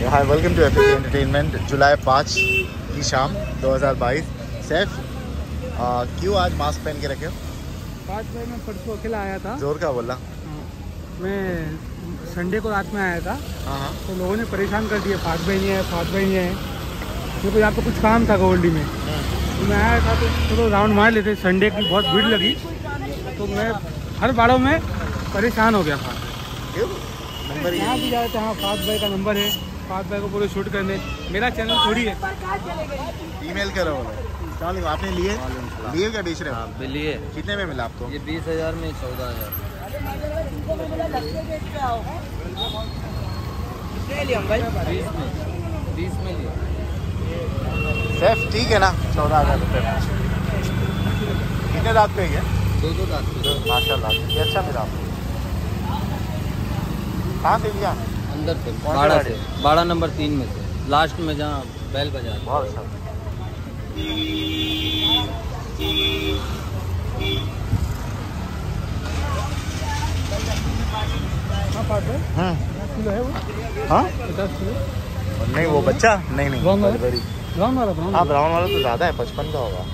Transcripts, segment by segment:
Hi welcome to epic entertainment जुलाई पाँच की शाम 2022 सैफ क्यों आज मास्क पहन के रखे हो? पाँच बजे मैं परसों अकेला आया था। ज़ोर का बोला हाँ, मैं संडे को रात में आया था। हाँ हाँ। तो लोगों ने परेशान कर दिया फाट भाई नहीं है फाट भाई नहीं है मेरे को यहाँ पर कुछ काम था गोल्डी में। तो मैं आया था तो चलो राउंड मार लेते संडे की बहुत भीड़ लगी। तो मैं हर बाड़ों में परेशान हो गया था। यहाँ भी जाए तो हाँ फात भाई का नंबर है। फात भाई को पूरे शूट करने। मेरा चैनल थोड़ी है। ईमेल करो। चलो आपने लिए? लिए क्या बेच रहे हो हाँ लिए। कितने में मिला आपको? ये बीस हज़ार में चौदह हज़ार। बीस में। लिया सैफ ठीक है ना? चौदह हज़ार रुपये कितने दांत पे ये? दो दो दांत। माशाल्लाह ये अच्छा मिला आपको। कहाँ से लिया? अंदर से कौन सी। बारह नंबर तीन में से लास्ट में जहाँ बैल बाज़ार बहुत अच्छा। हाँ? हम्म। किलो है वो। हाँ? पचास किलो। नहीं वो बच्चा? नहीं नहीं ब्राउन वाला? ब्राउन वाला हाँ ब्राउन वाला तो ज़्यादा है पचपन का होगा।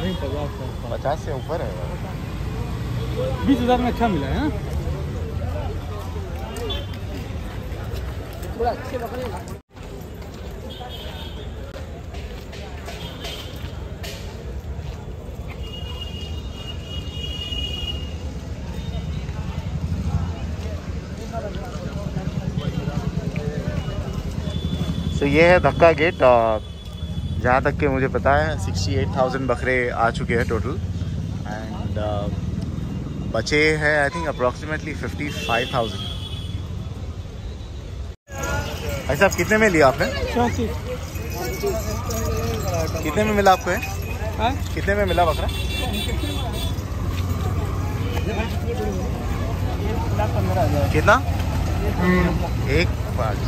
नहीं पचास पचास से ऊपर है। बीस हज़ार में अच्छा मिला है ना थोड़ा अच्छे तो ये है धक्का गेट और जहाँ तक के मुझे पता है 68,000 बकरे आ चुके हैं टोटल एंड uh, बचे हैं आई थिंक अप्रॉक्सीमेटली 55,000 भाई साहब कितने में लिया आपने? चौंतीस। कितने में मिला आपको? हाँ? कितने में मिला बकरा? कितना? एक पाँच।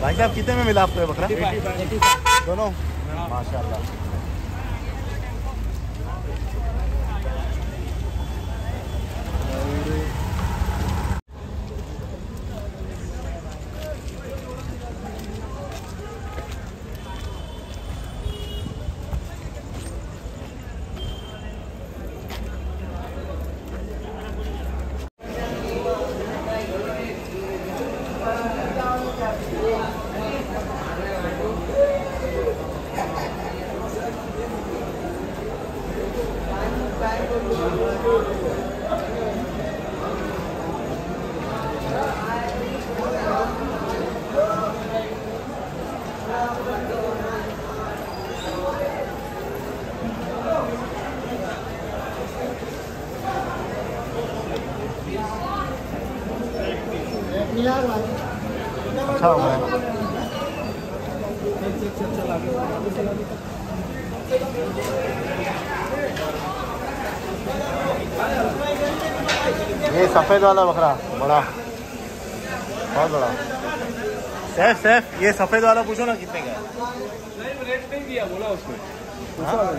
भाई साहब कितने में मिला आपको ये बकरा? दोनों? माशाल्लाह अच्छा हो गया सफ़ेद वाला बकरा बड़ा। बहुत बड़ा। सैफ सैफ ये सफ़ेद वाला पूछो ना कितने का है। रेट नहीं दिया बोला उसको हाँ?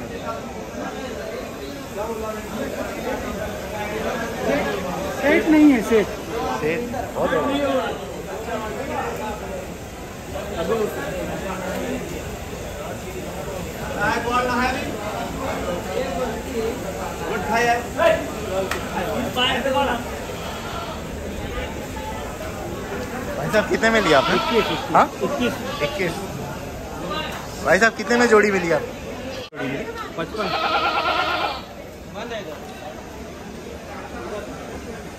सेट नहीं है सेट सेठ, बहुत बड़ा भाई साहब कितने में लिया आपने? इक्कीस हाँ? इक्कीस। इक्कीस। भाई साहब कितने में जोड़ी मिली आप? पचपन।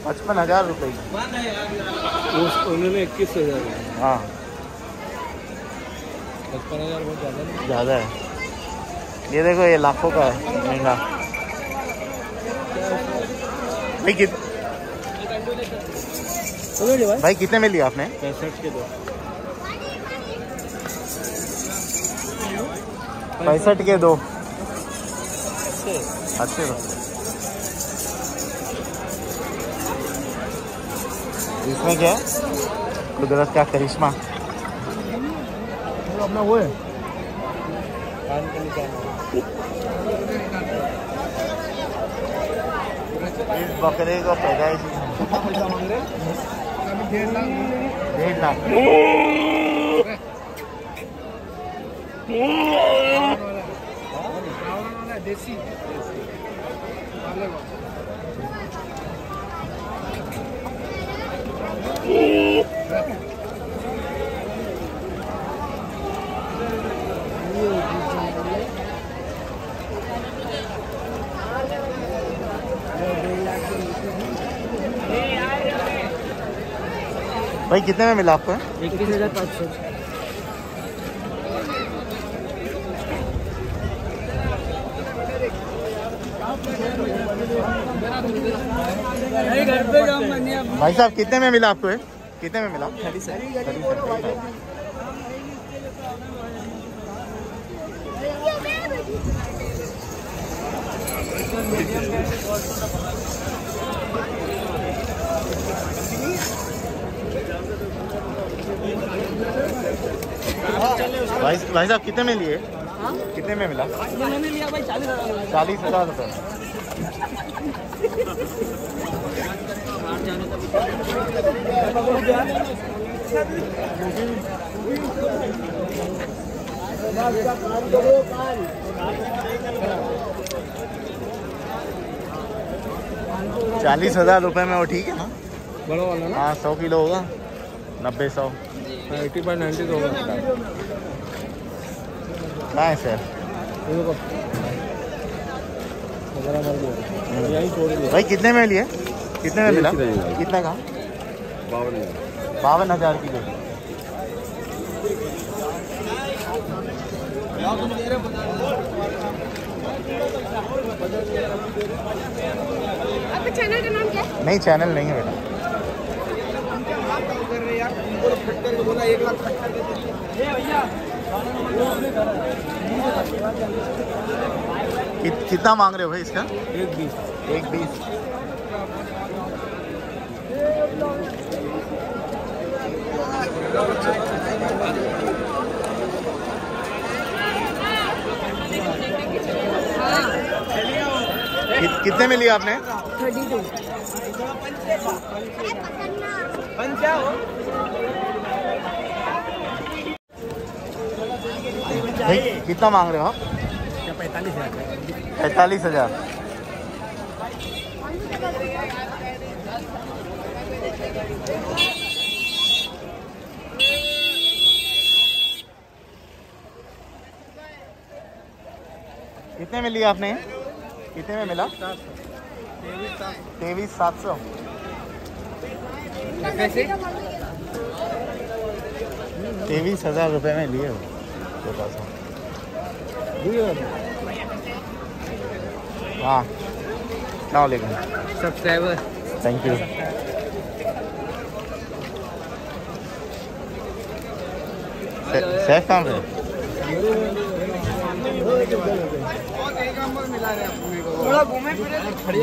पचपन हज़ार रुपये उन्होंने इक्कीस हज़ार हाँ। पचपन हज़ार बहुत ज़्यादा ज़्यादा है। ये देखो ये लाखों का है महँगा। भाई चलो भाई? भाई कितने में लिया आपने? पैंसठ के दो। पैंसठ के दो। अच्छे। इसमें क्या है? कुदरत का करिश्मा। अपना वो है। इस बकरे को पैदाइश। डेढ़ लाख डेढ़ लाख देसी भाई, कितने में मिला आपको? इक्कीस हज़ार पाँच सौ भाई साहब, कितने में मिला आपको कितने में मिला? भाई भाई साहब कितने में लिए? कितने में मिला? मैंने लिया भाई? चालीस हज़ार चालीस हज़ार रुपये चालीस हज़ार रुपये में वो ठीक है ना? बड़ा वाला ना? हाँ सौ किलो होगा। नब्बे सौ। एटी बाई नाइन्टी होगा। कहाँ सर? भाई कितने में लिए? कितने में मिला? ही। कितना का? बावन बावन हज़ार किलो नहीं चैनल का नहीं है बेटा कित, कितना मांग रहे हो भाई इसका? एक बीस। एक बीस। कित, कितने में लिया आपने? Thirty two. कितना मांग रहे हो आप? पैंतालीस हज़ार। हज़ार कितने में लिया आपने? कितने में मिला? तेईस सात सौ। तेईस हज़ार रुपये में लिए हो। छोटा सा। हाँ? सलामकुम सब्सक्राइबर थैंक यू सैफ कहाँ पे थोड़ा घूमे फिरे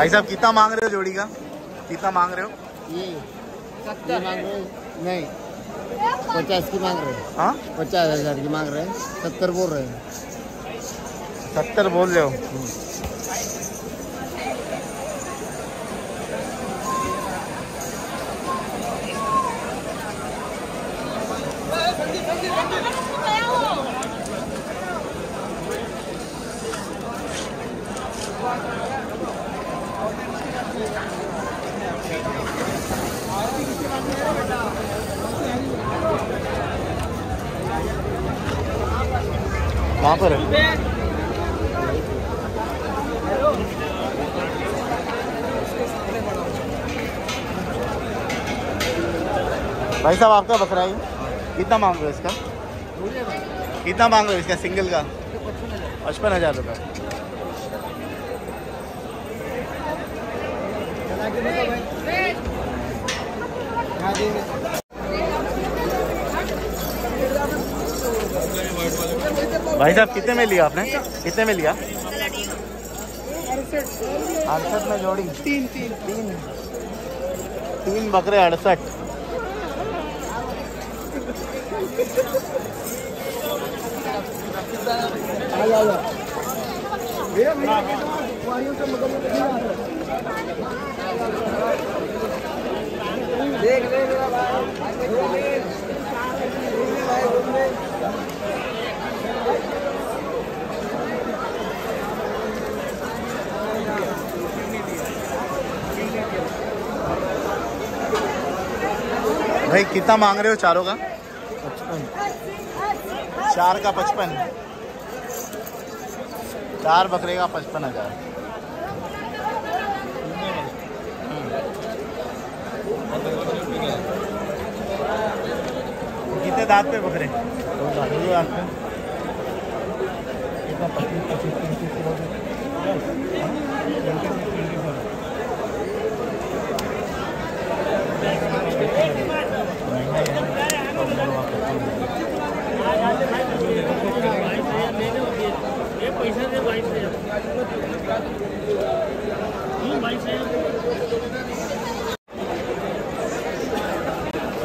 भाई साहब कितना मांग रहे हो जोड़ी का? कितना मांग रहे हो? ये मांग रहे हैं? नहीं पचास की मांग रहे हैं। हाँ? पचास हज़ार की मांग रहे हैं। सत्तर बोल रहे हैं। सत्तर बोल रहे हो? वहाँ पर। है भाई साहब, आपका बकरा ही। कितना मांग रहे हो इसका? कितना मांग रहे हो इसका सिंगल का? पचपन हज़ार रुपये भाई साहब कितने में लिया आपने? कितने में लिया? अड़सठ में जोड़ी। तीन तीन। तीन। तीन बकरे अड़सठ। भाई। कितना मांग रहे हो चारों का? पचपन चार का पचपन। चार बकरे का पचपन हज़ार। कितने दांत पे बकरे? पे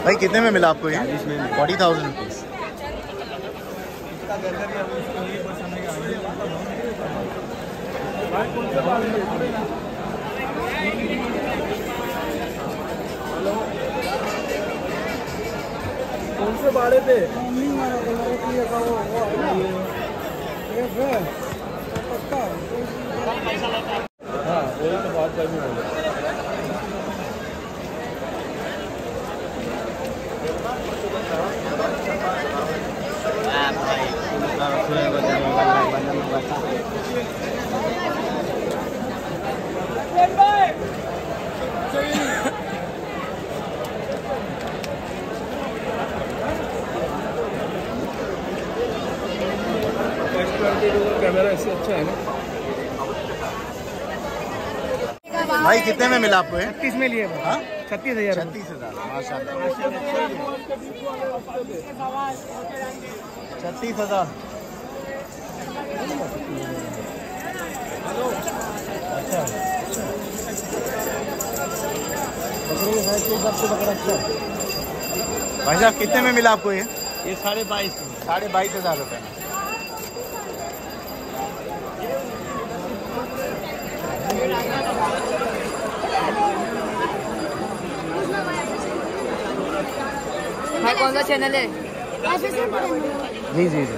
भाई कितने में मिला आपको ये? फोर्टी थाउज़ेंड रुपीज़ कौन से बाड़े पे हाँ वही तो बात करनी होगी कैमरा ऐसे अच्छा है ना? भाई कितने में मिला आपको ये? छत्तीस में लिए हाँ? छत्तीस हज़ार। छत्तीस हज़ार छत्तीस हज़ार। अच्छा भाई साहब कितने में मिला आपको ये? ये साढ़े बाईस साढ़े बाईस हज़ार रुपये में कौन सा चैनल है? जी जी जी।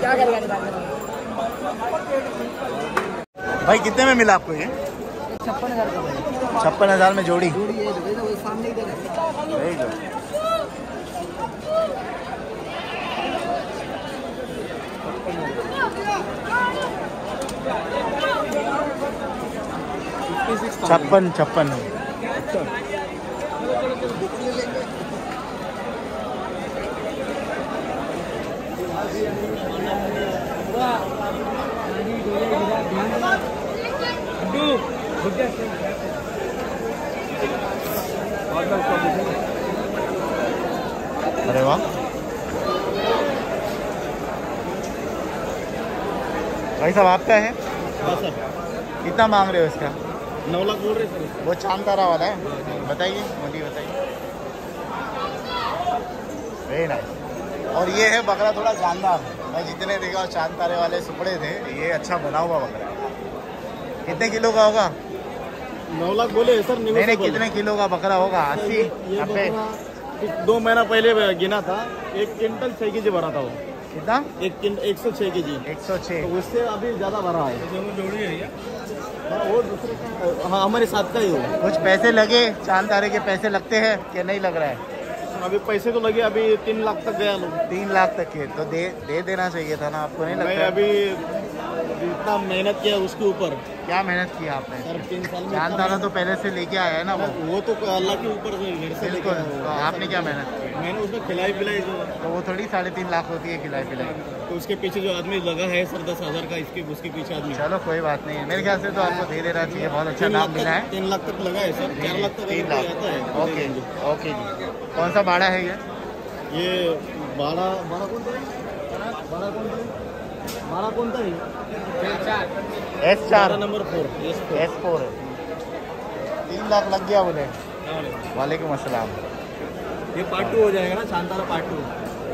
क्या भाई कितने में मिला आपको ये? छप्पन हज़ार का छप्पन हज़ार में जोड़ी। जोड़ी है सामने ही। देना वेरी छप्पन छप्पन। अरे वाह। भाई साहब आपका है? कितना मांग रहे हो इसका? नौ लाख बोल रहे सर? वो चाँद तारा वाला है। बताइए मोदी बताइए। वेरी नाइस और ये है बकरा थोड़ा जानदार मैं जितने देखा चाँद तारे वाले सुपड़े थे ये अच्छा बना हुआ बकरा कितने किलो का होगा? नौ लाख बोले सर नहीं कितने किलो का बकरा होगा? अस्सी नब्बे। दो महीना पहले गिना था एक क्विंटल के जी भरा था वो। कितना? एक किलो एक सौ छः के जी एक सौ तो छः उससे अभी ज़्यादा भरा है। दोनों जोड़ी है हाँ, वो दूसरे का हाँ। हमारे साथ का ही हो। कुछ पैसे लगे? चाँद तारे के पैसे लगते हैं कि नहीं लग रहा है? अभी पैसे तो लगे अभी तीन लाख तक गया लोग तीन लाख तक के तो दे दे देना चाहिए था ना आपको नहीं मैं लगता? अभी इतना मेहनत किया उसके ऊपर। क्या मेहनत की आपने? सर तीन साल में चाँद तारा तो पहले से लेके आया है ना वो? वो तो अल्लाह के ऊपर से घर से लेके आया तो आपने क्या मेहनत की? मैंने उसमें खिलाई पिलाई जो। तो वो थोड़ी साढ़े तीन लाख होती है खिलाई पिलाई। तो उसके पीछे जो आदमी लगा है सर दस हज़ार का इसके उसके पीछे आदमी। चलो कोई बात नहीं। है मेरे ख्याल से तो आपको दे देना चाहिए बहुत अच्छा नाम मिला है। तीन लाख तक लगा है सर। चार लाख तक तीन लाख। है तो ओके ओके जी कौन सा भाड़ा है ये? ये बारह बारह कौन सा बारह कौन सा है बारह कौन सा है एस चार नंबर फोर एस फोर तीन लाख लग गया बोले वालेकुम अस्सलाम ये पार्ट टू हो जाएगा ना शानदार पार्ट टू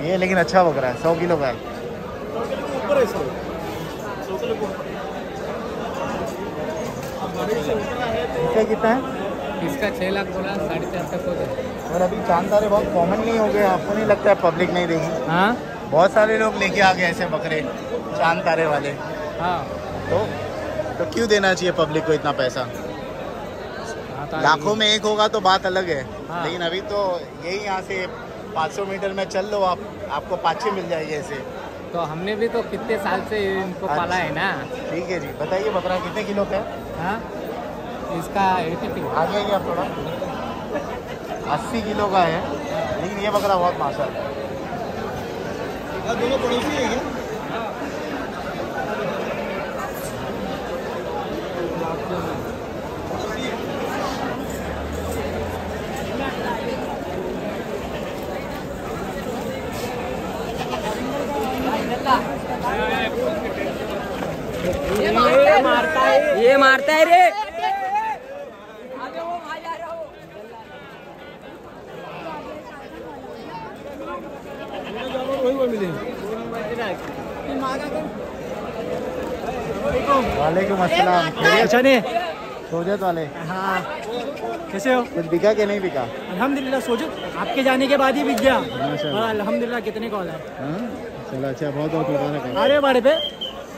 ये लेकिन अच्छा बक रहा है सौ किलो का है. ऊपर है सर सौ. किलो के ऊपर अब बड़े से ऊपर है तो इसका कितना है? इसका छः लाख बोला साढ़े चार तक हो जाए। और अभी चाँद तारे बहुत कॉमन नहीं हो गए आपको नहीं लगता है पब्लिक नहीं देखी? हाँ? बहुत सारे लोग लेके आ गए ऐसे बकरे। चाँद तारे वाले। हाँ। तो तो क्यों देना चाहिए पब्लिक को इतना पैसा? लाखों में एक होगा तो बात अलग है। हाँ। लेकिन अभी तो यही यहाँ से 500 मीटर में चल लो आप आपको पाँच मिल जाएगी ऐसे। तो हमने भी तो कितने साल से इनको अच्छा। पाला है ना? ठीक है जी। बताइए बकरा कितने किलो का है? हाँ? इसका एटी आगे आइए आप थोड़ा? अस्सी किलो का है। लेकिन ये बकरा बहुत मासा है। दोनों पड़ोसी है ये मारता है रे। वालेकुम अस्सलाम। अच्छा नहीं। सोजत वाले। हाँ। कैसे हो? कुछ बिका के नहीं बिका? अल्हम्दुलिल्लाह सोचो आपके जाने के बाद ही बिक गया। अल्हम्दुलिल्लाह कितने कॉल है? हाँ चलो अच्छा बहुत बहुत मुबारक है। आ रहे पे?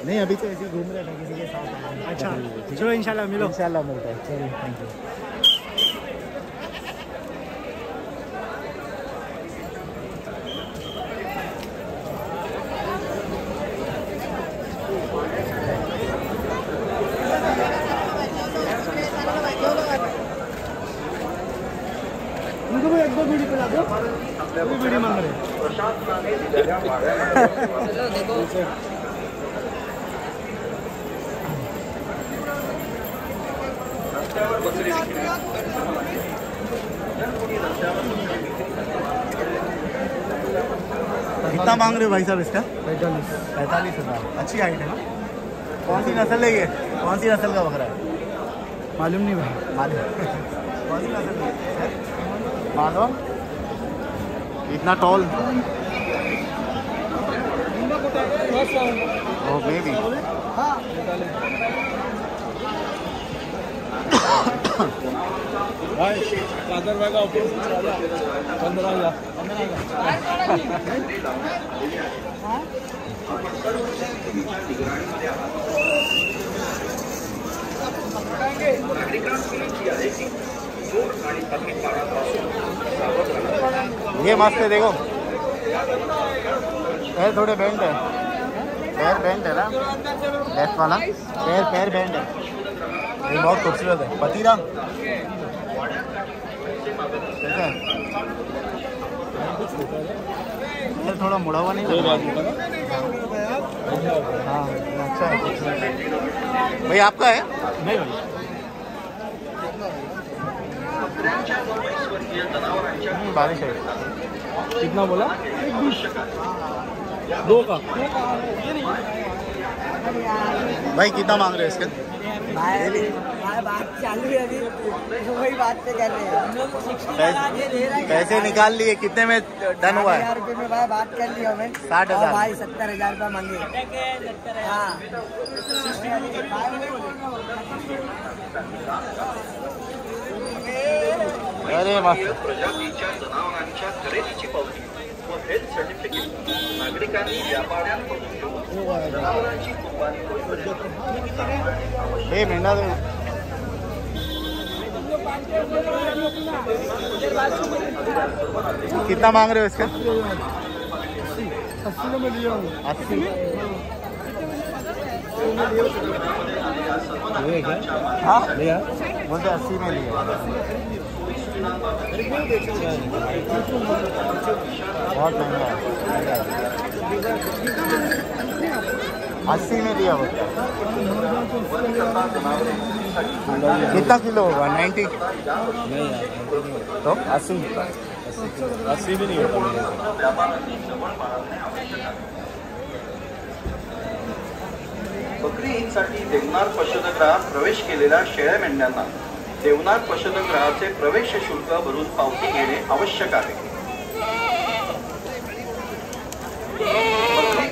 नहीं अभी तो ऐसे घूम रहे थे किसी के साथ। अच्छा चलो इंशाल्लाह मिलो इंशाल्लाह मिलता है चलिए थैंक यू उनको भी एक दो बीड़ी पिला दो वो भी बीड़ी मांग रहे हैं कितना मांग रहे हो भाई साहब इसका? पैंतालीस। पैंतालीस हज़ार। अच्छी हाइट है ना? कौन सी नस्ल है ये कौन सी नस्ल का बकरा है? मालूम नहीं भाई। मालूम। कौन सी नस्ल मालूम इतना टॉल ओ मे बी ये मस्त है, देखो। पैर थोड़े बेंड है। पैर बेंड है ना? लेफ़्ट वाला। पैर पैर बेंड है। ये बहुत खूबसूरत है पतीरा कैसा है? थोड़ा मुड़ा हुआ नहीं हाँ अच्छा है खूबसूरत भाई आपका है? नहीं भाई। हम्म, बारिश है। कितना बोला? दो का। भाई कितना मांग रहे हो इसके? भाई भाई बात चालू है अभी। वही बात पे कर रहे हैं। पैसे, निकाल लिए कितने में डन हुआ है? रुपये में भाई बात कर लिया हमें साठ हज़ार। भाई सत्तर हज़ार रुपया मांगे। हाँ। अरे मस्त प्रजातीच्या जनावरांच्या खरेदीची पावती व हेल्थ सर्टिफिकेट नागरिकांनी व्यापाऱ्यांकडून हे मेंढा दे कितना मांग रहे हो इसका? अस्सी। में लिया हूँ? अस्सी हाँ बोलते अस्सी में लिया बहुत महँगा है। अस्सी में दिया बोलते कितना किलो होगा? नाइन्टी? तो अस्सी। अस्सी भी नहीं होता। बकरी ईदसाठी देवनार पशुधनगृहात प्रवेश केलेल्या शेळ्या मेंढ्यांना देवनार पशुधनगृहाचे प्रवेश शुल्क भरून पावती घेणे आवश्यक आहे.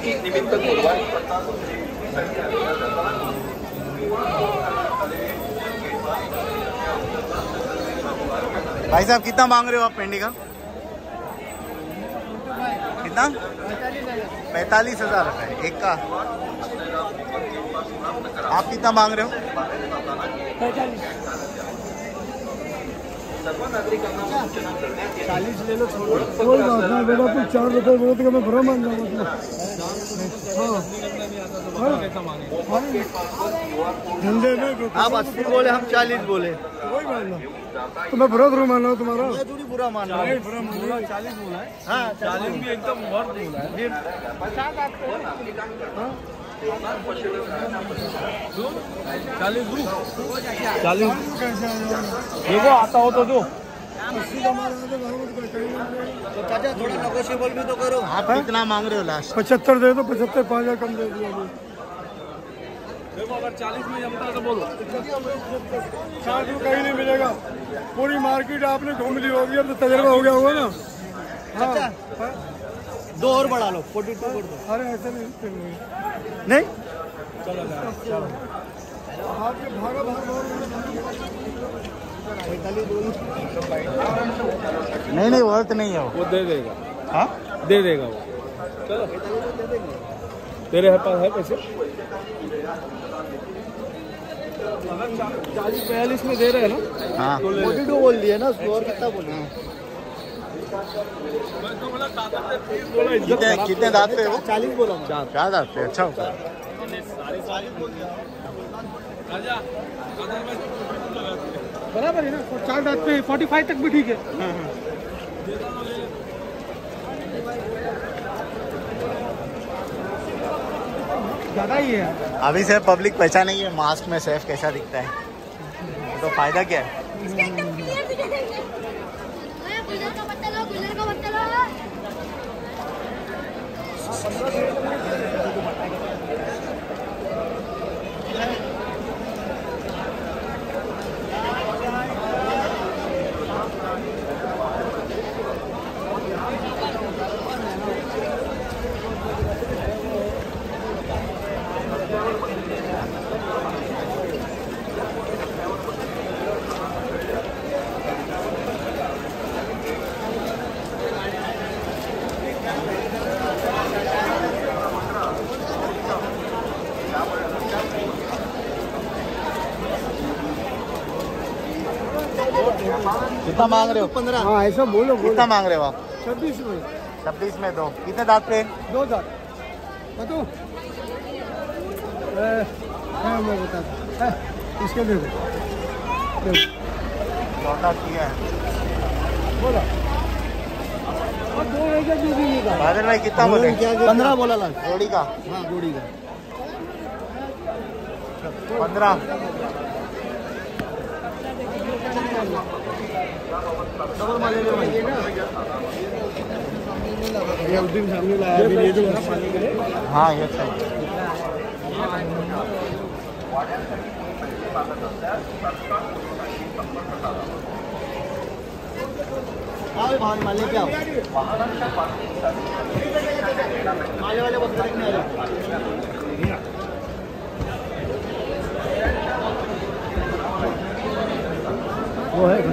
ईद निमित्त गुरुवारी पन्नास भाई साहब कितना मांग रहे हो आप पेंडी का? कितना? पैंतालीस हज़ार रुपये एक का। आप कितना मांग रहे हो? सर्व नागरिकांना सूचना करण्यात येते. चालीस ले लो छोड़ो कोई बात नहीं बेटा तू चार रुपये बोलते कि मैं भरा मान जाऊँगा धंधे में आप अस्सी बोले हम चालीस बोले. कोई बात नहीं तो मैं भरा थोड़ा मान रहा हूँ तुम्हारा? मैं थोड़ी बुरा मान रहा हूँ। चालीस बोला है. हाँ चालीस. भी एकदम वर्थ बोला है? देखो आता हो तो दो। तो चाचा थोड़ा नेगोशिएबल भी तो करो। आप कितना मांग रहे हो लास्ट पचहत्तर दे दो पचहत्तर पाँच हज़ार कम दे दिया अभी। साठ में कहीं नहीं मिलेगा। पूरी मार्केट आपने घूम ली होगी अब तो तजर्बा हो गया होगा ना। हाँ हाँ। दो और बढ़ा लो फोर्टी टू कर दो। अरे ऐसे नहीं नहीं। भागा भागा नहीं नहीं वर्थ नहीं है वो। वो दे देगा। हाँ? दे देगा वो। चलो। तेरे पास है पैसे? चालीस बयालीस में दे रहे हैं ना? हाँ। फोर्टी टू बोल दिया ना उसको और कितना बोले कितने कितने दांत पे वो चालीस बोला चार चार दांत पे अच्छा होगा। बराबर है ना? चार दांत पे फोर्टी फाइव तक भी ठीक है। ज़्यादा ही है। अभी से पब्लिक पहचानेगी मास्क में सेफ़ कैसा दिखता है? तो फ़ायदा क्या है? कितना मांग रहे हो? पंद्रह। हाँ ऐसा बोलो कितना मांग रहे हो आप? छब्बीस में। छब्बीस में दो। कितने दांत पे? दो दांत। बतो हाँ मैं बताता इसके दे दो। लौटा किया है। बोला। है भाई कितना बोले? पंद्रह बोला लास्ट जोड़ी का? हाँ जोड़ी का। पंद्रह डबल माले ले भाई ये उस दिन सामने लाया अभी ले दो ना पानी के लिए हाँ ये सही। हाँ भाई भाई माले क्या माले वाले आ वो है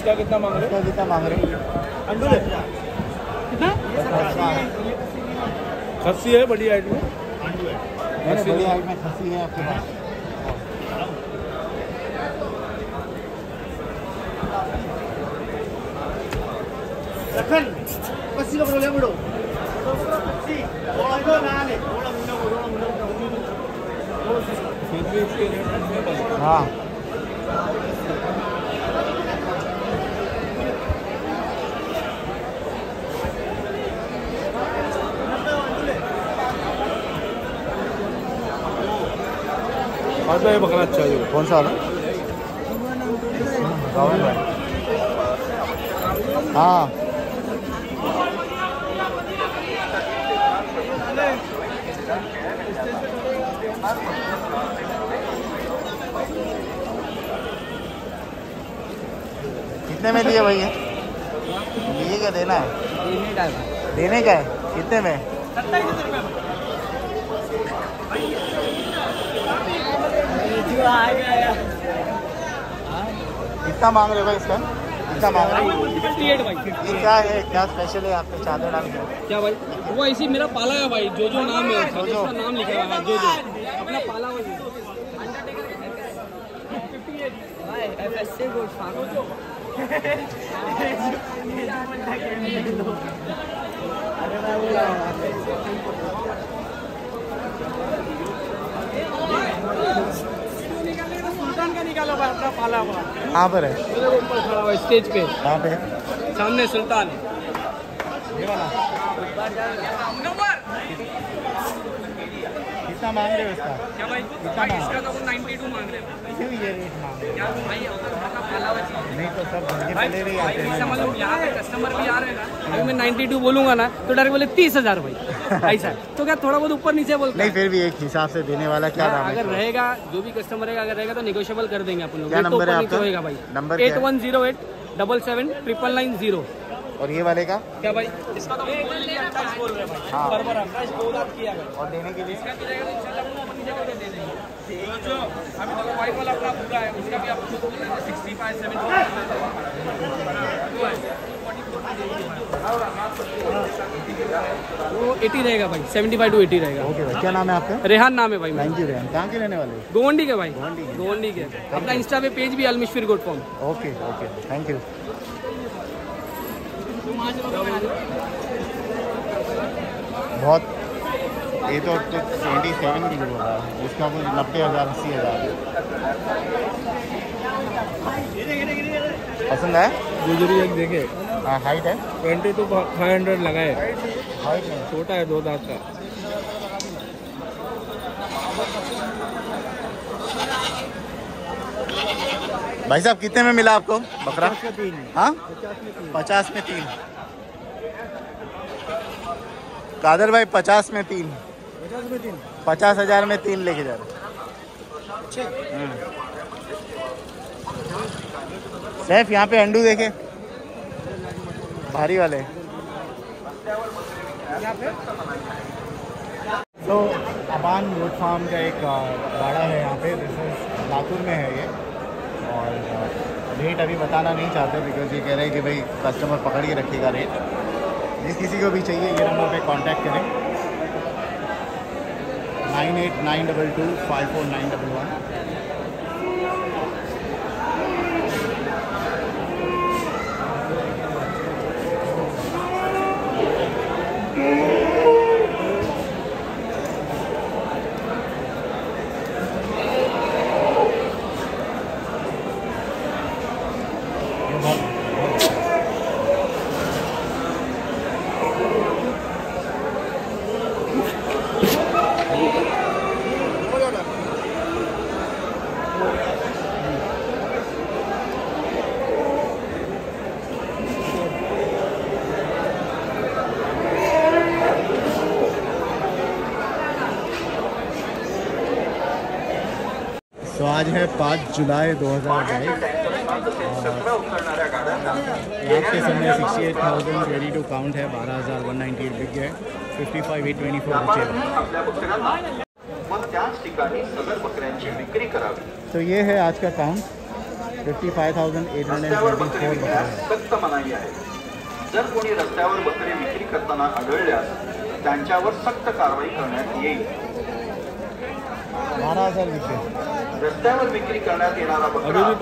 इसका कितना मांग रहे इसका कितना मांग रहे हैं? अंडू ले खस्सी है बड़ी हाइट में मैंने बड़ी हाइट में खसी है आपके पास। रखन। कस्सी का बोले बड़ो हाँ। ये बकरा अच्छा है। कौन सा वाला? रावण भाई। हाँ। कितने में दिए भैया लिए क्या देना है। देने का है? कितने में? कितना मांग रहे हो भाई इसका? कितना मांग रहे हो? ये क्या है? क्या स्पेशल है आपके चादर डाल के? क्या भाई? वो ऐसी मेरा पाला है भाई जो जो नाम है जो जो। नाम लिखा हुआ है जो जो। अपना पाला हुआ एफएससी गुड फार्म सुल्तान का निकालो भाई अपना पाला हुआ। कहाँ पर है? ऊपर खड़ा हुआ स्टेज पे। कहाँ पे है? सामने सुल्तान। कितना मांग रहे हो इसका क्या भाई? इसका तो 92 मांग रहे हैं। क्यों ये रेट मांग रहे यार भाई अपना पाला हुआ चीज़। हो नहीं तो सब धंधे पहले ही आते भाई समझ लो यहाँ पे कस्टमर भी आ रहे हैं ना अभी मैं 92 बोलूँगा ना तो डायरेक्ट बोले तीस हज़ार भाई। ऐसा तो क्या थोड़ा बहुत ऊपर नीचे बोलते नहीं हैं? फिर भी एक हिसाब से देने वाला क्या दाम अगर रहेगा जो भी कस्टमर रहेगा अगर रहेगा तो निगोशियबल कर देंगे अपन लोग। क्या तो नंबर है आपका? भाई। नंबर क्या एट है? One zero eight double seven triple nine zero और ये वाले का? क्या भाई? इसका तो बोल रहे हैं अट्ठाईस बोल रहे हैं भाई। हाँ। और देने के लिए? रहेगा तो इंशाल्लाह अपन अपन नीचे करके दे देंगे जो जो अभी तो वाइफ वाला अपना पूरा है उसका भी आप बोल रहे सिक्सटी फाइव वो एटी रहेगा भाई सेवेंटी फाइव टू एटी रहेगा। ओके भाई क्या नाम है आपका? रेहान नाम है भाई थैंक यू रेहन। कहाँ के रहने वाले गोवंडी के भाई। गोवंडी के। अपना इंस्टा पे पेज भी अलमिशफिर goat farm okay okay. Thank you. बहुत ये तो ट्वेंटी सेवन की बोल रहा है इसका कुछ नब्बे हज़ार अस्सी हज़ार। पसंद है? गुजरी एक देखे। हाँ हाइट है? ट्वेंटी टू फाइव हंड्रेड लगाए। हाइट नहीं छोटा है दो दांत का। भाई साहब कितने में मिला आपको? बकरा? हाँ? पचास में तीन। कादर भाई पचास में तीन। पचास हज़ार में तीन लेके जा रहे हम्म। सैफ यहाँ पे अंडू देखे। भारी वाले। तो अबान गोट फार्म का एक बाड़ा है यहाँ पे। लातूर में है ये। और रेट अभी बताना नहीं चाहते बिकॉज़ ये कह रहे हैं कि भाई कस्टमर पकड़ के रखेगा रेट जिस किसी को भी चाहिए, ये नंबर पे कांटेक्ट करें। Nine eight nine double two five four nine double one तो आज है पाँच जुलाई दो हज़ार बाईस। रात के समय sixty eight thousand ready to count है बारह हज़ार वन नाइन्टी एट बिक गए fifty five eight twenty four बचे विक्री करावी. तो ये है आज का count fifty five thousand eight रस्त्यावर हंड्रेड बकरे ट्वेंटी विकण्यास सक्त मनाई आहे. जर कोणी रस्त्यावर बकरे विक्री करताना आढळल्यास त्यांच्यावर सक्त कारवाई करण्यात येईल. बारह हज़ार रस्त्यावर विक्री करण्यात येणारा बकरा.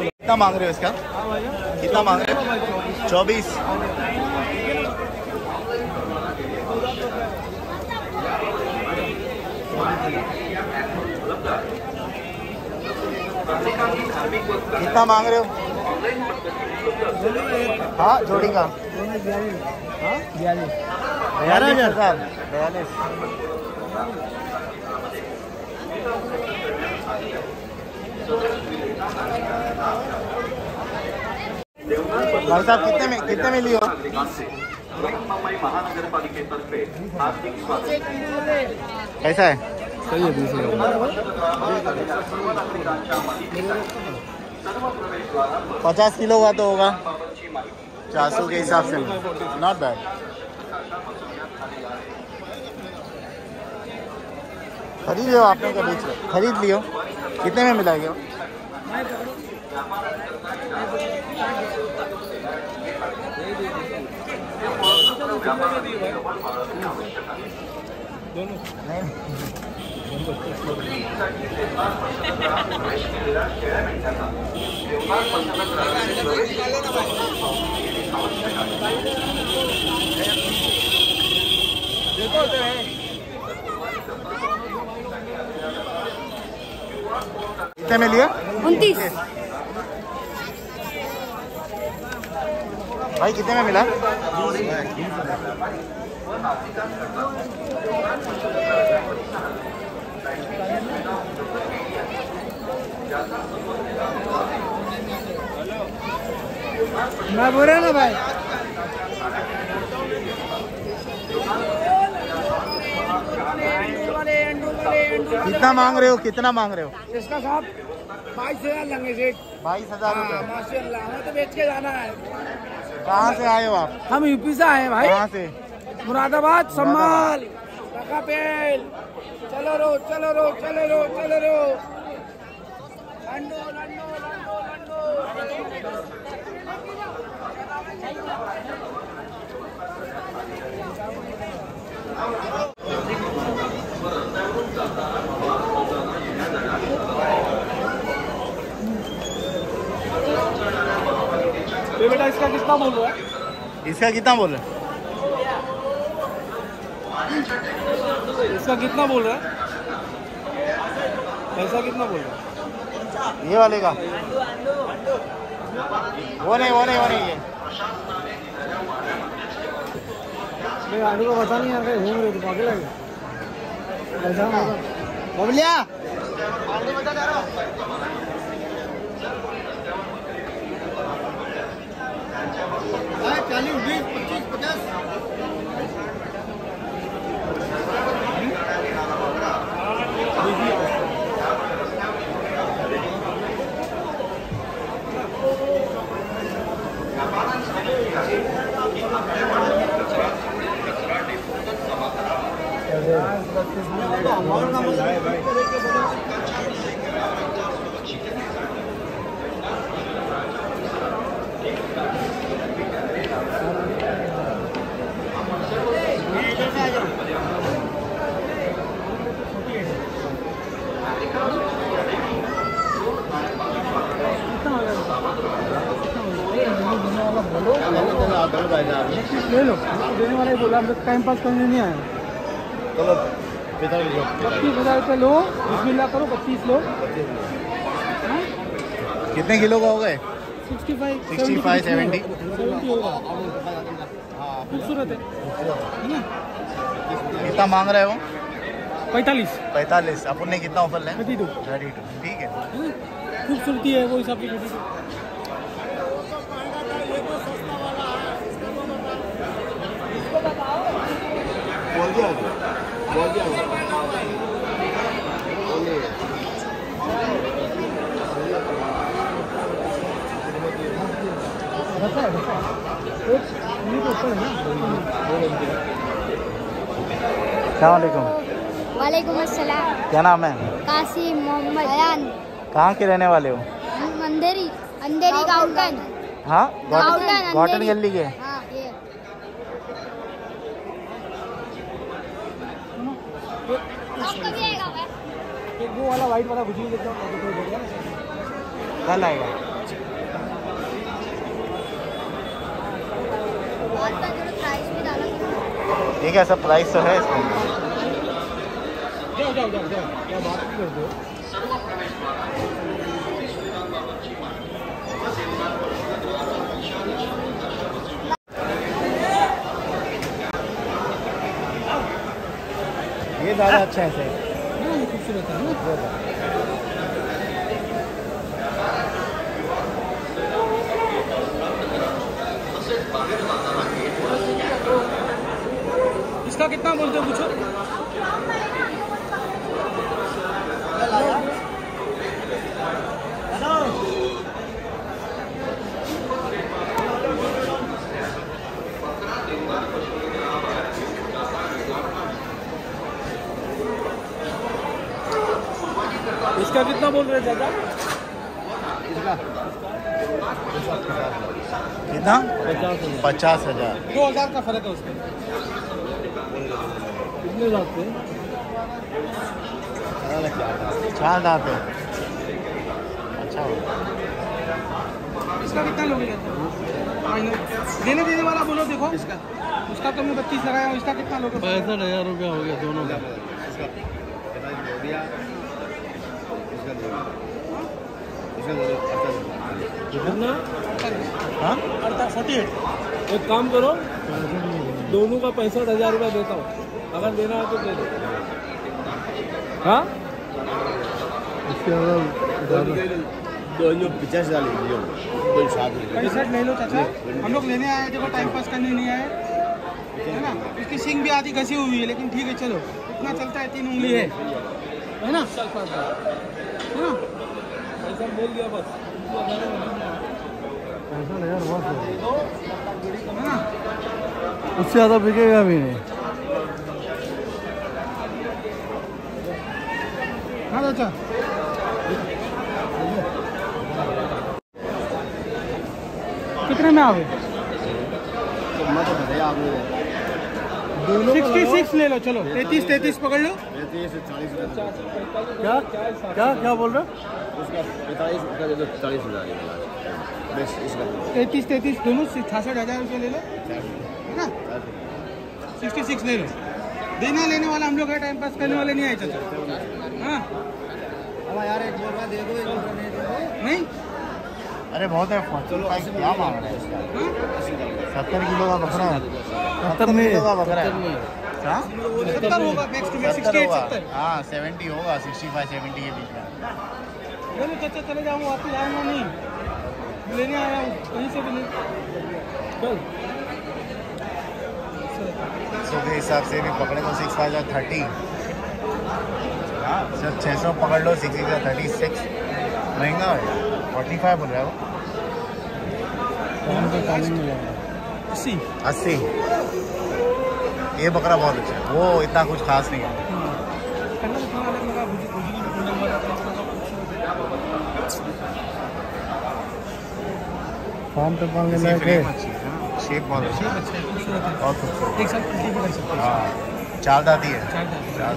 कितना मांग रहे हो इसका? कितना मांग रहे हो? चौबीस। कितना मांग रहे हो? हाँ जोड़ी का। बयालीस। हज़ार। बयालीस। भाई साहब, कितने में कितने में लियो कैसा है? माहितीसाठी सर्व प्रवेशद्वारांवर पचास किलो हुआ तो होगा। चार सौ के हिसाब से। नॉट बैड खरीद लियो आपने क्या बेच रहे? खरीद लियो कितने में मिला गया नहीं प्रवेश केलेल्या शेळ्या मेंढ्यांना देवनाथ पशुधन प्रवेश आवश्यक आहे कितने में लिया उनतीस। भाई कितने में मिला? मैं बोल रहा ना भाई। कितना मांग रहे हो? कितना मांग रहे हो? इसका साहब बाईस हज़ार लेंगे बाईस हज़ार रुपये हमें तो बेच के जाना है। कहाँ से आए हो आप? हम यूपी से आए भाई। कहाँ से? मुरादाबाद सम्माल चलो रो चलो रो चलो रो चलो रो। लंडो लंडो लंडो लंडो। बेटा इसका कितना बोल रहा है इसका कितना बोल रहे इसका कितना बोल रहा है? पैसा कितना बोल रहा है? ये वाले का। वो नहीं वो नहीं वो नहीं ये। नहीं आलू को पता नहीं आता घूम रहे तो पागल है। बबलिया! चालीस बीस पच्चीस पचास। ले लो देने वाला ही बोला हम लोग टाइम पास करने नहीं आए। चलो पच्चीस हज़ार रुपये लो बिस्मिल्लाह करो पच्चीस लो। कितने किलो का हो गए? Sixty five 65, 70? सेवेंटी होगा खूबसूरत है। कितना मांग रहे हो? पैंतालीस। पैंतालीस। अपन ने कितना ऑफ़र लें थर्टी टू। Thirty two. ठीक है। खूबसूरती है वो हिसाब से। रखा है रखा है ये तो ऊपर है ना सलामकुम वालेकुम अस्सलाम। क्या नाम है? कासिम मोहम्मद अयान। कहाँ के रहने वाले हो? अंधेरी अंधेरी गाउटन हाँ गाउटन गॉटन गली के। हाँ ये आपका भी आएगा भाई एक वो वाला वाइट वाला भुजी देता हूँ कल आएगा। ठीक है सब प्राइस तो है इसमें। जाओ जाओ जाओ जाओ क्या बात कर करते ये ज़्यादा अच्छा है सर। हाँ, खूबसूरत है ना? इसका कितना बोलते हो पूछो? इसका कितना बोल रहे हैं चाचा कितना? पचास हज़ार। दो हज़ार का फ़र्क है उसमें कितने दांत पे? चार दांत है अच्छा। हो इसका कितना लोगे देने देने वाला बोलो देखो। इसका। उसका तो मैं बत्तीस लगाया हूँ इसका कितना लोगे? पैंसठ हज़ार रुपया हो गया दोनों का। एक काम करो, दोनों का पैंसठ हज़ार रुपया देता हूँ। अगर देना है तो दे दो। हाँ? पचास हज़ार पैंसठ लो चाचा। हम लोग लेने आए देखो टाइम पास करने नहीं आए। है ना? इसकी सिंग भी आधी घसी हुई है, लेकिन ठीक है, चलो। इतना चलता है, तीन उंगली है। है ना? है। ना ऐसा बोल दिया बस है। ना उससे ज़्यादा बिकेगा भी नहीं। हाँ चाचा। कितने में आओगे? मैं तो आपने सिक्सटी सिक्स ले लो चलो। तैतीस तैतीस पकड़ लो। क्या? क्या क्या बोल रहे हो? तैतीस तैतीस दोनों छियासठ हज़ार रुपये ले लो। है ना? सिक्सटी सिक्स ले लो। देना लेने वाला हम लोग है टाइम पास करने वाले नहीं आए चाचा। हाँ। यार एक बोल रहा दे दो एक बोल रहा नहीं दे दो। नहीं? अरे बहुत है क्या मांग रहे हैं? सत्तर किलो का बकरा है। सत्तर में- किलो का बकरा है। हाँ? सत्तर होगा सिक्सटी होगा। सत्तर। हाँ सेवेंटी होगा सिक्सटी फाइव सेवेंटी के बीच में। चाचा चले जाऊँगा वापस आऊँगा नहीं। लेने आया हूँ कहीं से भी नहीं। चल। सौ के हिसाब से भी पकड़े तो सिक्स फाइव थर्टी सर छः सौ पकड़ लो सिक्स सिक्स थर्टी सिक्स महँगा है। फोर्टी फाइव बोल रहा है वो। अस्सी। अस्सी। ये बकरा बहुत अच्छा है। वो इतना कुछ खास नहीं है। खूबसूरत है। फार्म पे पालने इसी है अच्छी है हाँ, शेप बहुत अच्छा है। अच्छा है, खूबसूरत है एक साथ भी कर सकते हैं। हाँ। चार है। चार।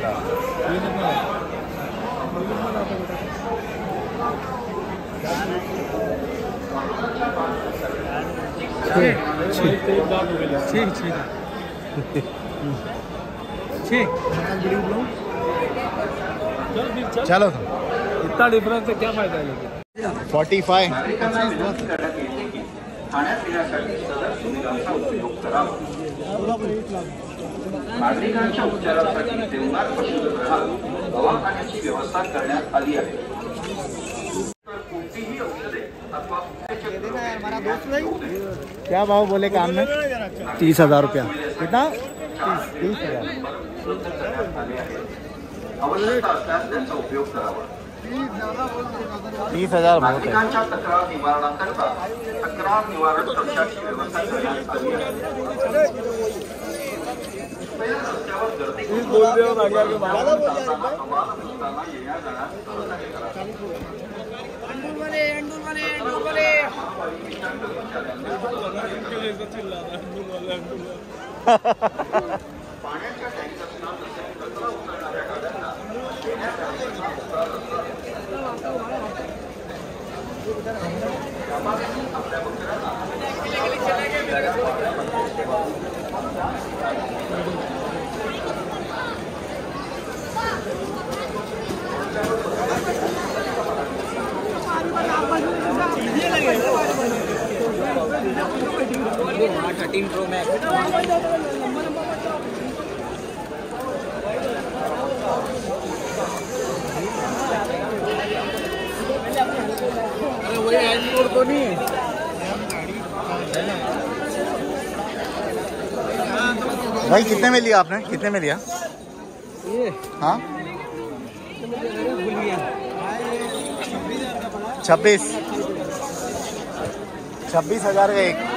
चलो। इतना डिफरेंस है क्या फ़ायदा है? फोर्टी फाइव नागरिकांच्या उपचारासाठी देवनाथ पशुधनात दवाखान्याची व्यवस्था करण्यात आली आहे तर कोणतीही औषधे अथवा क्या भाव बोले काम में? तीस हज़ार रुपया। कितना? तीस हज़ार। आवश्यकता असल्यास त्यांचा उपयोग करावा तीस हज़ार बहुत है निवारण कक्षाची व्यवस्था करण्यात आली आहे भाई कितने में लिया आपने? कितने में लिया? हाँ? छब्बीस। छब्बीस हज़ार का एक।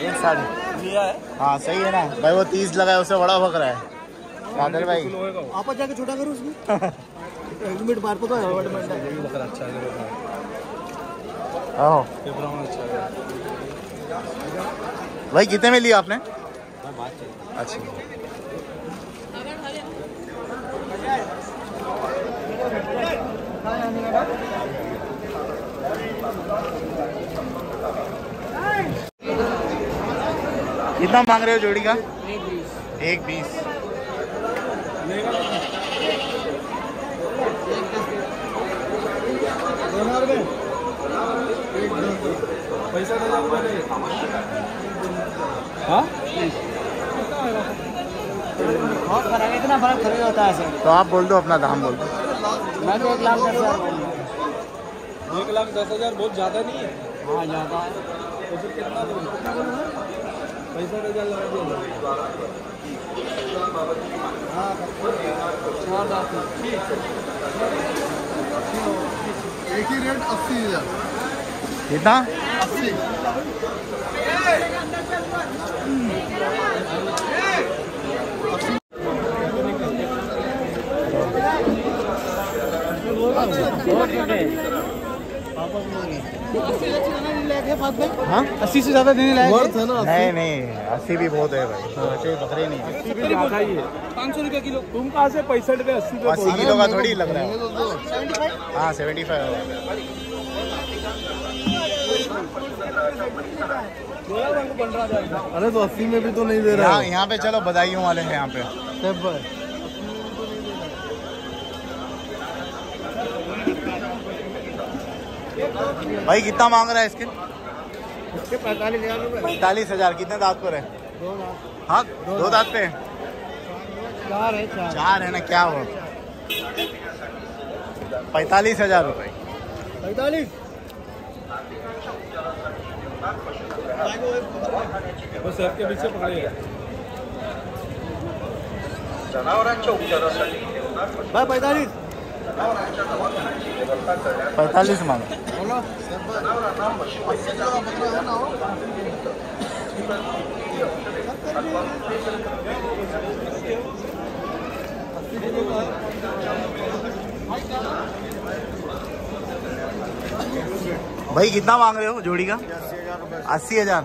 एक लिया है हाँ सही है ना। भाई वो तीस लगाया उससे बड़ा बकरा है। कादर भाई। आप जाके छोटा करो उसको। हेलमेट मार तो अच्छा आहो भाई कितने में लिया आपने? अच्छा। कितना मांग रहे हो जोड़ी का? एक बीस। पैसा हाँ? बहुत फ़र्क इतना फ़र्क थोड़ी होता है सर तो आप बोल दो अपना दाम बोल दो। मैं तो एक लाख दस हज़ार। एक लाख दस हज़ार बहुत ज़्यादा नहीं है? हाँ ज़्यादा। है तो फिर कितना पैसा लगा दिया चार लाख। एक ही रेट अस्सी हज़ार। कितना? हाँ? अस्सी से ज़्यादा देने लायक वर्थ है? ना नहीं नहीं अस्सी भी बहुत है भाई। बच्चे बकरे नहीं है। है है। पाँच सौ रुपये किलो। तुम कहाँ से पैंसठ पे अस्सी पे अस्सी किलो का थोड़ी लग रहा है। हाँ सेवेंटी फाइव अरे तो अस्सी में भी तो नहीं दे रहा यहाँ यहाँ पे चलो बधाइयों वाले हैं यहाँ पे। भाई कितना मांग रहा है इसके? पैंतालीस हज़ार पैंतालीस हज़ार कितने दांत पर है? हाँ दो दांत पे? है? चार है चार। चार है ना क्या हो पैंतालीस हज़ार रुपये पैतालीस? बस सर के पीछे पकड़े जनावरांच्या उपचारासाठी भाई पैंतालीस। पैंतालीस मांग। भाई कितना मांग रहे हो जोड़ी का? अस्सी हज़ार।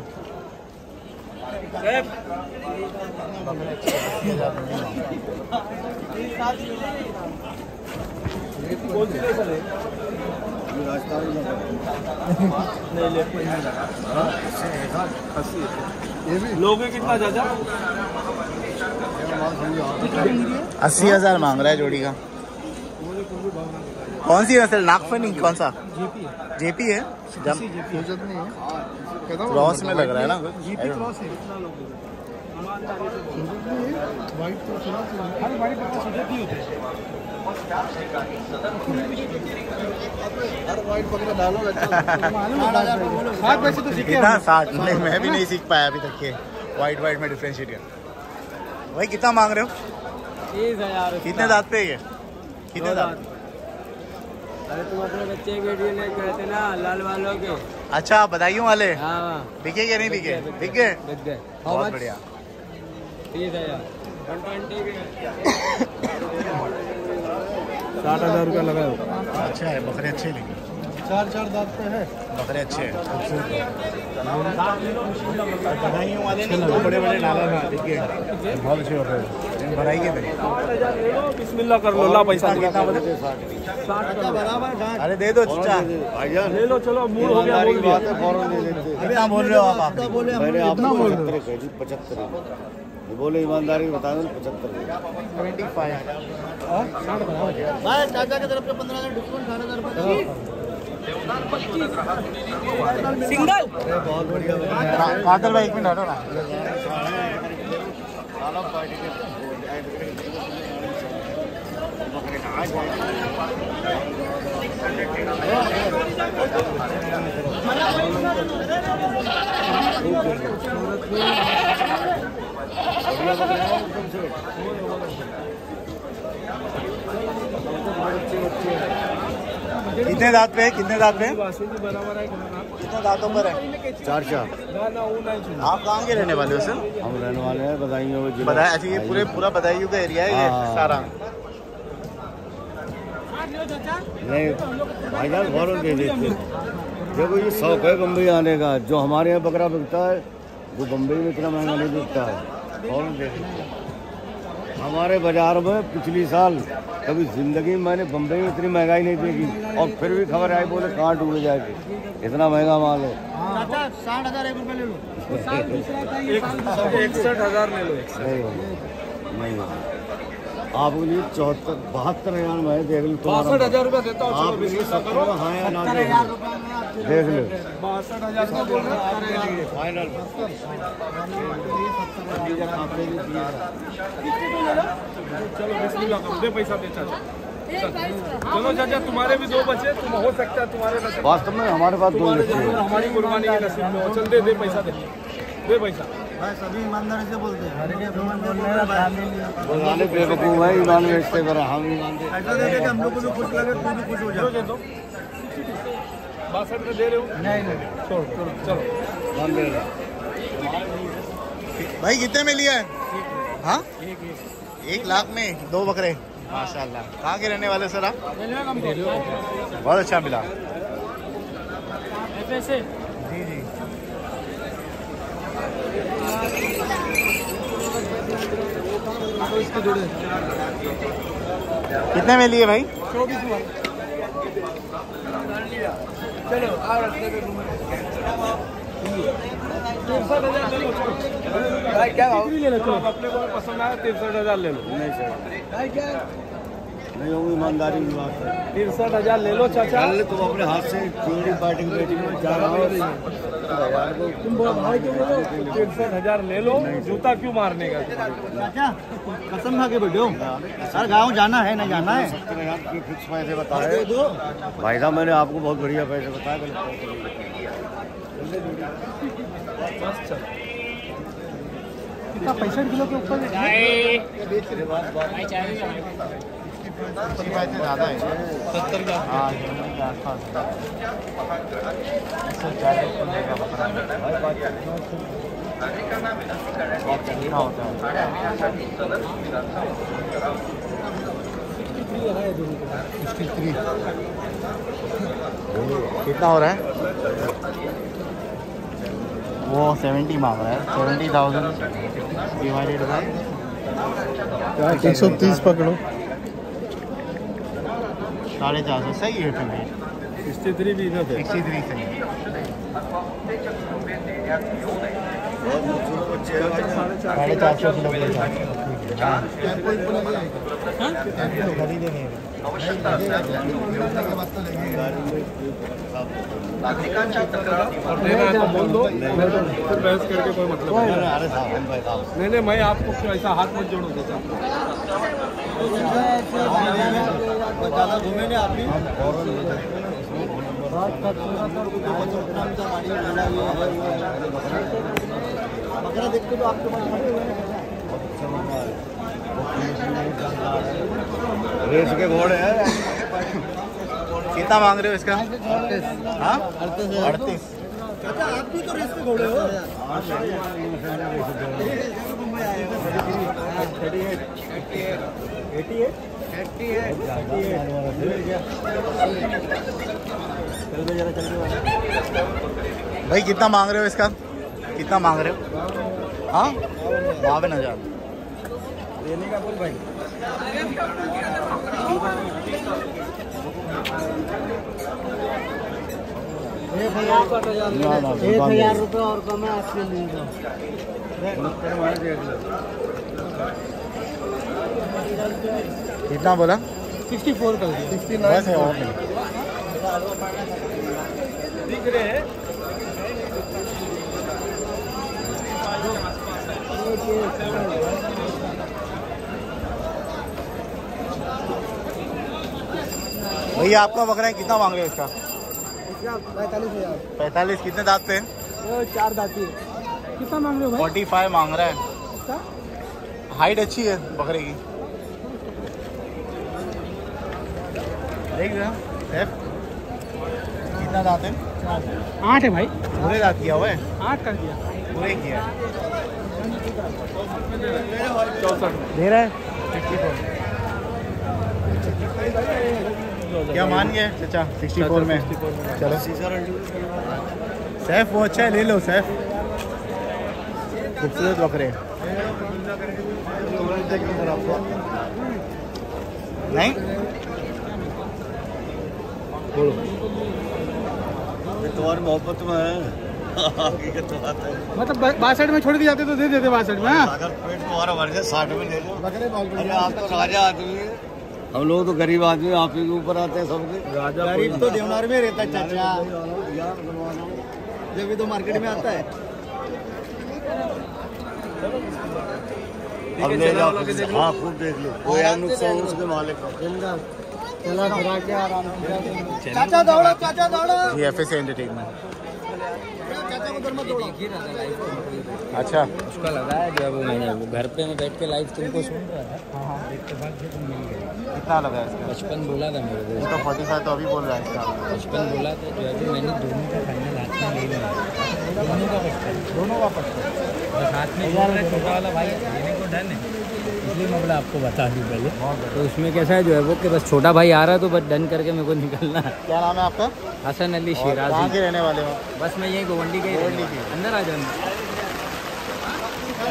लोगे कितना चाचा अस्सी हज़ार मांग रहा है जोड़ी का। कौन सी नस्ल नागफनी कौन सा? जेपी है। जम क्रॉस में लग रहा है ना? कितना साठ नहीं मैं भी नहीं सीख पाया अभी तक के वाइट वाइट में डिफ्रेंशिएट कर भाई कितना मांग रहे हो? कितने दांत पे ये? कितने दांत? अरे तुम अपने बच्चे की वीडियो नहीं कहते ना लाल वालों के। अच्छा बधाइयों वाले। हाँ। बिके क्या नहीं बिके बिक? बिक गए। बहुत बढ़िया। तीस हज़ार। साठ हज़ार रुपया लगा अच्छा है बकरे अच्छे लेंगे। चार चार दांत पे है। बकरे अच्छे हैं। बढ़ाइयों वाले नहीं दो बड़े बड़े नाला में देखिए बहुत अच्छे हो। रहे हैं बिस्मिल्लाह कर लो ला पैसा अरे दे दो चाचा। भाईजान ले लो चलो मूड हो गया बोल दिया। आप बोल रहे हो आप? आप बोले मैंने आपको पचहत्तर बोले ईमानदारी बता दो पचहत्तर रुपये। सिंगल? बहुत बढ़िया कादर भाई एक मिनट हटो ना। कितने दांत पे है? कितने दांत पे? कितने दांतों पर है? चार चार। आप कहाँ के रहने वाले हो सर? हम रहने वाले हैं में जिला। अच्छा ये पूरे पूरा बदायूं का एरिया है ये हाँ। सारा। नहीं भाईजान फ़ौरन दे देते देखो ये शौक है बम्बई आने का। जो हमारे यहाँ बकरा बिकता है वो बम्बई में इतना महँगा नहीं बिकता है। दे हमारे बाज़ार में पिछली साल कभी ज़िंदगी में मैंने बम्बई में इतनी महँगाई नहीं देखी और फिर भी खबर आई बोले कहाँ टूट जाएगी? इतना महँगा माल है। साठ हज़ार एक रुपये ले लो। इकसठ हज़ार ले लो। नहीं होगा। नहीं होगा। आपके लिए चौहत्तर बहत्तर हज़ार में देख लो बासठ हज़ार रुपया देता हूँ आप हाँ या ना देख लो। बासठ हज़ार फाइनल। चलो बिस्मिल्लाह करो दे पैसा दे चाचा चलो चाचा तुम्हारे भी दो बचे तुम हो सकता है तुम्हारे वास्तव में हमारे पास दो हमारी कुर्बानी के नसीब में चल दे दे पैसा दे। दे पैसा। सभी ईमानदारी से बोलते हैं। बेवकूफ़ है। ईमान बेचते पर हम ईमान ऐसा देखे कि हम लोग को भी खुश लगे तू भी खुश हो दो दे। बासठ रहे हो। नहीं नहीं। छोड़ चलो चलो। हम दे रहे भाई कितने में लिया है? हाँ? एक लाख में दो बकरे। माशाल्लाह। कहाँ के रहने वाले सर आप? बहुत अच्छा मिला जी जी कितने में लिए भाई? हज़ार ले लो चलो क्या ले लो। चलो अपने को पसंद आया तिरसठ हज़ार ले लो। नहीं सर नहीं होगी ईमानदारी की बात है। तिरसठ हज़ार ले लो चाचा। कल तुम अपने हाथ से चूड़ी बैटिंग बैटिंग में जा रहा हो। तुम बोल भाई क्यों बोलो तिरसठ हज़ार ले लो जूता क्यों मारने का? चाचा कसम खा के बैठो सर गाँव जाना है ना जाना है? सत्तर हज़ार की फिक्स पैसे बताए। भाई साहब मैंने आपको बहुत बढ़िया पैसे बताए कितना पैंसठ किलो के ऊपर ज़्यादा है सत्तर का आसपास कितना हो रहा है? वो सेवेंटी मांग रहा है। सेवेंटी थाउज़ेंड डिवाइडेड बाई एक सौ तीस पकड़ो। साढ़े चार सौ। सही है फिर भी सिक्सटी थ्री भी इधर है सिक्सटी थ्री सही। साढ़े चार सौ किलो। हाँ। खरीदेंगे। बोल दो नहीं फिर बहस करके कोई मतलब नहीं मैं आपको ऐसा हाथ मत जोड़ो देता ज़्यादा घूमे नहीं बकरा देखते तो आपके रेस के घोड़े हैं। कितना मांग रहे हो इसका? हाँ? अड़तीस। अच्छा आप भी तो रेस के घोड़े हो। भाई कितना मांग रहे हो इसका? कितना मांग रहे हो? हाँ? बावन हज़ार एक हज़ार रुपये और कम है आपके लिए कितना बोला? सिक्सटी फोर कर दिया। सिक्सटी बस है और नहीं भैया आपका बकरा है कितना मांग रहे हो इसका पैंतालीस हज़ार। पैंतालीस कितने दांत पे? चार दाती है कितना मांग रहे हो फोर्टी फाइव मांग रहा है। हाइट अच्छी है बकरे की। देख रहे कितना दांत है? आठ है भाई। पूरे दांत किया हुआ है? आठ कर दिया। पूरे किया है। दे रहा है। क्या मान गए चाचा सिक्सटी फोर में। चलो। सैफ वो अच्छा है ले लो सैफ खूबसूरत बकरे नहीं? तुम्हारी मोहब्बत में है। तो है। मतलब बासठ में छोड़ के जाते तो दे देते बासठ में हाँ? अगर पेट तुम्हारा भर जाए साठ में ले लो। अरे आप तो राजा आदमी हम लोग तो गरीब आदमी आप ही के ऊपर आते हैं सबके। गरीब तो देवनार में रहता है चाचा। जब भी तो मार्केट में आता है। अब ले जाओ हाँ खूब देख लो। कोई है नुकसान उसके मालिक का। चला फिरा के आराम से चाचा दौड़ो चाचा दौड़ो। जी एफ़ एस एंटरटेनमेंट अच्छा। उसका लगा है जो वो मैंने वो घर पे मैं बैठ के लाइव तुमको सुन रहा था। कितना लगा है इसका? बचपन बोला था मेरे को। ये तो फोर्टी फाइव तो अभी बोल रहा है इसका। बचपन बोला था जो अभी मैंने दोनों का फाइनल हाथ में ले लिया। दोनों का बचपन। दोनों का पक्का बस हाथ में है छोटा वाला भाई लेने को डन है। इसलिए मैं बोला आपको बता दूँ पहले तो उसमें कैसा है जो है वो कि बस छोटा भाई आ रहा है तो बस डन करके मेरे को निकलना है। क्या नाम है आपका? हसन अली कहाँ के रहने वाले हो? बस मैं यही गोवंडी का। अंदर आ जाना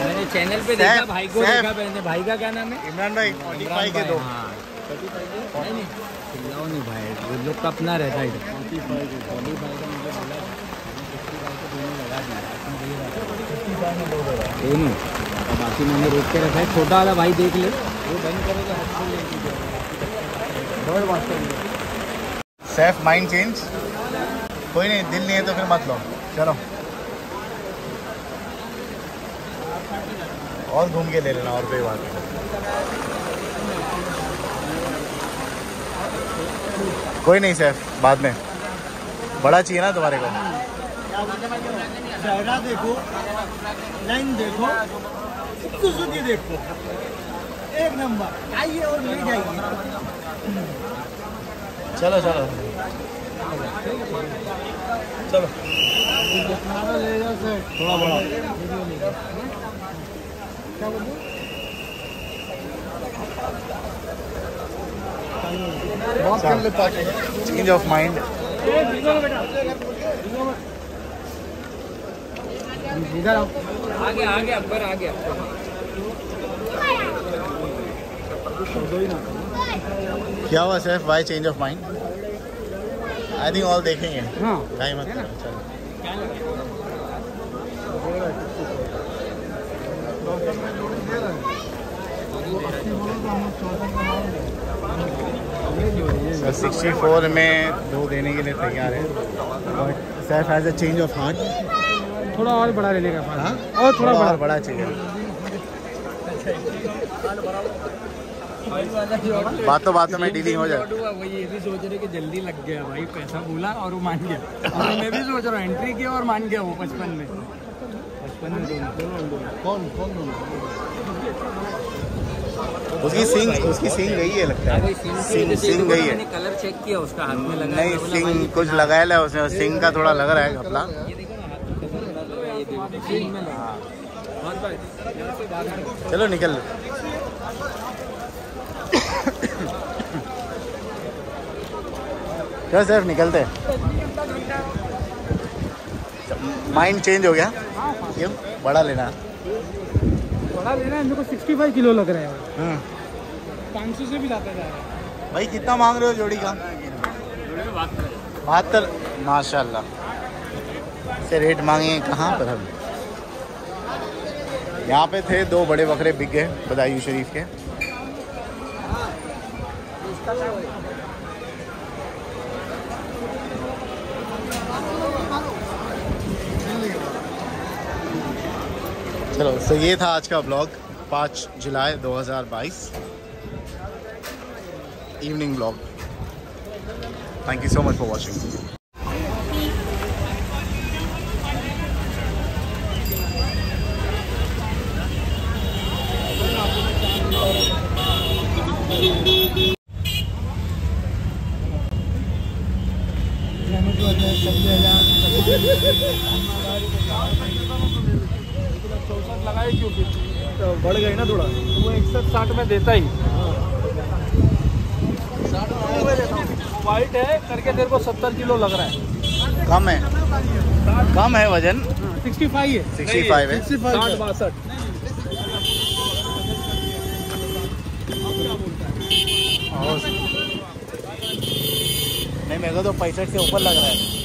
मैंने चैनल पे देखा भाई को देखा मैंने। भाई का क्या नाम है? इमरान भाई फाइव के दो। हाँ। नहीं नहीं चिल्लाओ नहीं भाई। वो लोग का अपना रहता है दोनों और बाकी मैंने रोक के रखा है। छोटा वाला भाई देख ले। वो बंद करेगा सैफ माइंड चेंज कोई नहीं दिल नहीं है तो फिर मत लो। चलो। और घूम के ले लेना और कोई बात नहीं। कोई नहीं सैफ बाद में। बड़ा चाहिए ना तुम्हारे को। चेहरा देखो लाइन देखो। सुजुकी देखो। एक नंबर। आइए और ले जाइए। चलो चलो। चलो। थोड़ा बड़ा। चेंज ऑफ़ माइंड इधर आओ आगे आ गया अकबर आ गया क्या हुआ Saif why change of mind I think all देखेंगे। हाँ। टाइम मत सर सिक्सटी फोर में दो देने के लिए तैयार है। But Saif has a change of heart थोड़ा और बड़ा ले लेगा हाँ? और थोड़ा बड़ा। बड़ा चाहिए। बातों बातों में डीलिंग हो जाए। वो ये भी सोच रहे कि जल्दी लग गया भाई पैसा बोला और वो मान गया। और मैं भी सोच रहा हूँ एंट्री किया और मान गया वो पचपन में। पचपन में कौन कौन उसकी सिंग उसकी सिंग गई है लगता है। सिंग सिंग गई है। कलर चेक किया उसका हाथ में लगा नहीं सिंग कुछ लगाया है उसमें सिंग का थोड़ा लग रहा है कपड़ा है, चलो निकल। क्या सर निकलते माइंड चेंज हो गया। क्यों बड़ा लेना। बड़ा लेना है मेरे को सिक्सटी फाइव किलो लग रहा है। हम्म। पाँच सौ से भी ज़्यादा जा रहा है। भाई कितना मांग रहे हो जोड़ी का? बहत्तर। माशाल्लाह। से रेट मांगे कहाँ पर हम? यहाँ पे थे दो बड़े बकरे बिक गए बदायूं शरीफ के। चलो तो ये था आज का ब्लॉग पाँच जुलाई 2022 evening blog thank you so much for watching चौसठ लगाए क्यों फिर तो बढ़ गई ना थोड़ा वो इकसठ साठ में देता ही। वाइट है करके तेरे को सत्तर किलो लग रहा है। कम है। कम है वज़न। सिक्सटी फाइव है। 65 है। साठ बासठ। नहीं मेरे को तो पैंसठ से ऊपर लग रहा है।